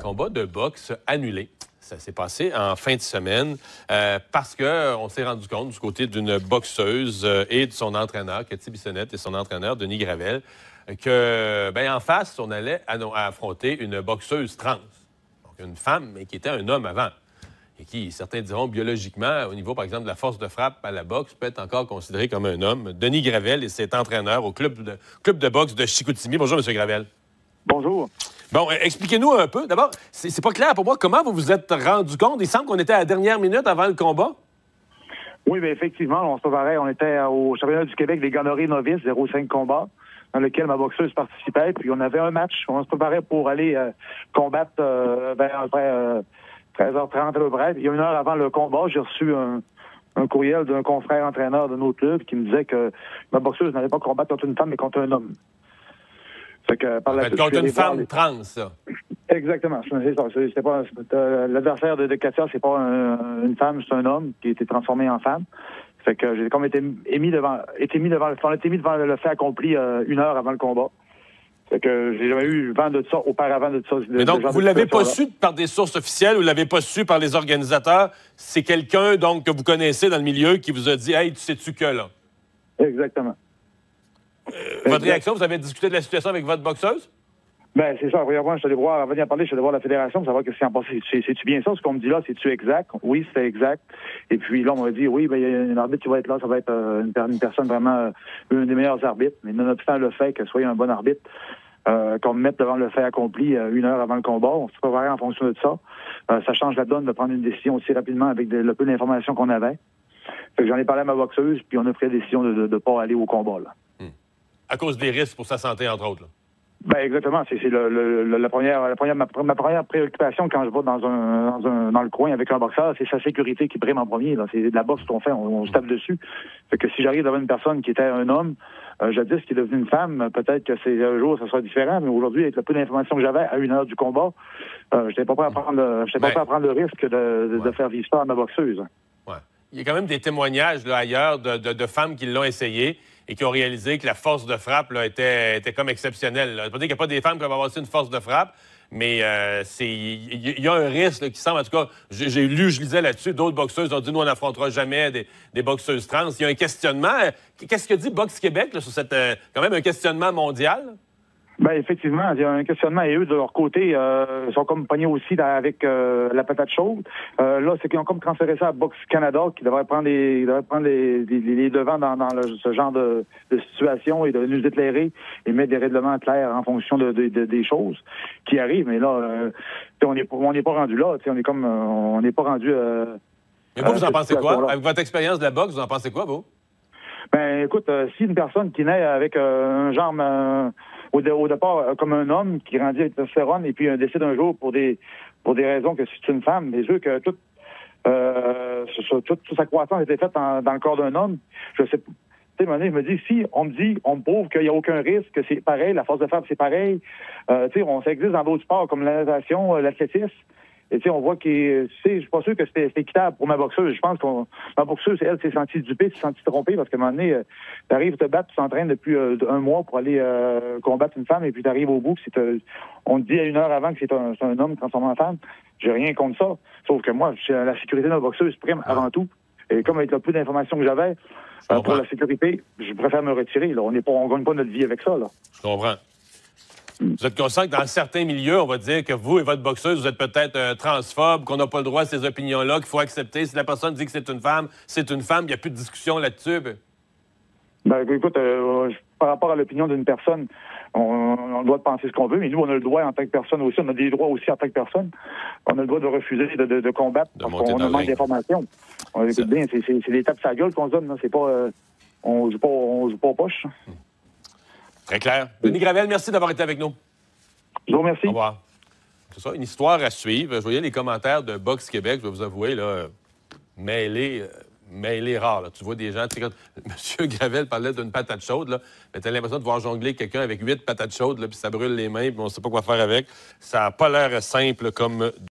Combat de boxe annulé. Ça s'est passé en fin de semaine euh, parce qu'on s'est rendu compte du côté d'une boxeuse euh, et de son entraîneur, Cathy Bissonnette, et son entraîneur, Denis Gravel, que, ben, en face, on allait affronter une boxeuse trans. Donc, une femme, mais qui était un homme avant. Et qui, certains diront, biologiquement, au niveau, par exemple, de la force de frappe à la boxe, peut être encore considéré comme un homme. Denis Gravel et cet entraîneur au club de, club de boxe de Chicoutimi. Bonjour, M. Gravel. Bonjour. Bon, euh, expliquez-nous un peu. D'abord, c'est pas clair pour moi comment vous vous êtes rendu compte. Il semble qu'on était à la dernière minute avant le combat. Oui, bien effectivement, on se préparait. On était au championnat du Québec des Gonorrhées novices, 0,5 combat, dans lequel ma boxeuse participait. Puis on avait un match. On se préparait pour aller euh, combattre euh, vers après 13h30 à peu près. Puis, une heure avant le combat, j'ai reçu un, un courriel d'un confrère entraîneur de notre club qui me disait que ma boxeuse n'allait pas combattre contre une femme, mais contre un homme. Fait que, par la contre une femme trans, ça. Exactement. C'est pas l'adversaire de, de Katia, c'est pas une femme, c'est un homme qui a été transformé en femme. Fait que j'ai comme été émis devant, été mis devant, on a été mis devant le fait accompli euh, une heure avant le combat. Fait que j'ai jamais eu vent de ça auparavant de ça. Mais donc, vous l'avez pas su par des sources officielles, vous l'avez pas su par les organisateurs? C'est quelqu'un, donc, que vous connaissez dans le milieu qui vous a dit, hey, tu sais-tu que là? Exactement. Euh, votre réaction, vous avez discuté de la situation avec votre boxeuse? Ben, c'est ça. Premièrement, je suis allé voir, avant d'y parler, je suis allé voir la fédération pour savoir ce qui s'est passé. C'est-tu bien ça, ce qu'on me dit là? C'est-tu exact? Oui, c'est exact. Et puis là, on m'a dit, oui, ben, il y a un arbitre qui va être là. Ça va être euh, une, personne vraiment, euh, une des meilleures arbitres. Mais nonobstant le fait que soit un bon arbitre, qu'on me mette devant le fait accompli une heure avant le combat, on se préparait en fonction de ça. ça change la donne de prendre une décision aussi rapidement avec le peu d'informations qu'on avait. J'en ai parlé à ma boxeuse, puis on a pris la décision de ne pas aller au combat, là. À cause des risques pour sa santé, entre autres. Ben exactement. C'est la première, la première ma, première préoccupation quand je vais dans un, dans un dans le coin avec un boxeur, c'est sa sécurité qui prime en premier. C'est de la boxe qu'on fait, on, se tape dessus. Fait que si j'arrive devant une personne qui était un homme, euh, jadis qui est devenu une femme, peut-être que c'est un jour ça sera différent. Mais aujourd'hui, avec le peu d'informations que j'avais à une heure du combat, euh, je n'étais pas prêt à prendre, j'étais pas ben prêt à prendre le risque de, de, faire vivre ça à ma boxeuse. Ouais. Il y a quand même des témoignages là, ailleurs de, de femmes qui l'ont essayé et qui ont réalisé que la force de frappe là, était, était comme exceptionnelle. Veut pas dire qu'il n'y a pas des femmes qui peuvent avoir aussi une force de frappe, mais euh, il y, a un risque qui semble, en tout cas, j'ai lu, je lisais là-dessus, d'autres boxeuses ont dit nous, on n'affrontera jamais des, des, boxeuses trans. Il y a un questionnement. Qu'est-ce que dit Boxe Québec sur cette, euh, quand même un questionnement mondial? Ben effectivement, il y a un questionnement et eux de leur côté euh, sont comme pognés aussi avec euh, la patate chaude. Euh, là, c'est qu'ils ont comme transféré ça à Box Canada qui devrait prendre les devrait prendre les, les, devants dans, dans ce genre de, de, situation et de nous éclairer et mettre des règlements clairs en fonction de, de, des choses qui arrivent. Mais là, euh, on n'est on n'est pas rendu là. On est comme on n'est pas rendu. Mais vous, vous en pensez quoi? Avec votre expérience de la boxe, vous en pensez quoi, vous? Ben écoute, si une personne qui naît avec un genre au, départ euh, comme un homme qui grandit avec testostérone et puis un décide un jour pour des pour des raisons que c'est une femme, mais vu que euh, toute, sa croissance était faite dans le corps d'un homme, je sais pas. Tu sais, je me dis, si on me dit, on me prouve qu'il n'y a aucun risque, que c'est pareil, la force de frappe, c'est pareil, euh, tu sais, on, ça existe dans d'autres sports comme la natation, l'athlétisme, et tu sais, on voit que je suis pas sûr que c'était équitable pour ma boxeuse. Je pense que ma boxeuse, elle, s'est sentie dupée, s'est sentie trompée parce qu'à un moment donné, euh, tu arrives te battre, tu s'entraînes depuis euh, un mois pour aller euh, combattre une femme et puis tu arrives au bout, que on te dit à une heure avant que c'est un, un, homme transformé en femme. J'ai rien contre ça. Sauf que moi, la sécurité de ma boxeuse prime avant tout. Et comme avec le peu d'informations que j'avais pour la sécurité, je préfère me retirer. Là. On ne on gagne pas notre vie avec ça. Là. Je comprends. Vous êtes conscient que dans certains milieux, on va dire que vous et votre boxeuse, vous êtes peut-être euh, transphobe, qu'on n'a pas le droit à ces opinions-là, qu'il faut accepter. Si la personne dit que c'est une femme, c'est une femme. Il n'y a plus de discussion là-dessus. Ben, ben écoute, euh, par rapport à l'opinion d'une personne, on, a le droit de penser ce qu'on veut, mais nous, on a le droit en tant que personne aussi, on a des droits aussi en tant que personne. On a le droit de refuser de, combattre parce qu'on manque d'informations. C'est bien, c'est des tapes sa gueule qu'on se donne, c'est pas... Euh, on joue pas, on joue pas aux poches. Très clair. Denis Gravel, merci d'avoir été avec nous. Je vous remercie. Au revoir. C'est ça, une histoire à suivre. Je voyais les commentaires de Box Québec, je vais vous avouer, là, mêlés, euh, mêlés rares. Tu vois des gens, tu sais, M. Gravel parlait d'une patate chaude, là, mais tu as l'impression de voir jongler quelqu'un avec huit patates chaudes, là, puis ça brûle les mains, puis on ne sait pas quoi faire avec. Ça n'a pas l'air simple comme